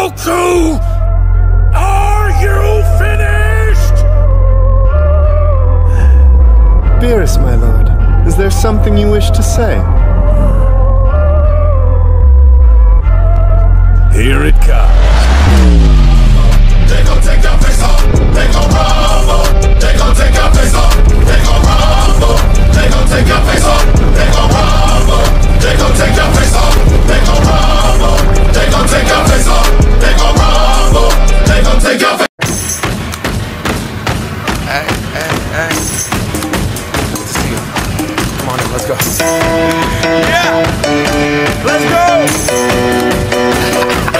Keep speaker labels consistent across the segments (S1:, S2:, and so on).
S1: Goku! Are you finished?
S2: Beerus, my lord, is there something you wish to say?
S1: Here it comes.
S3: Come on let's go. Yeah! Let's go!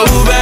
S4: over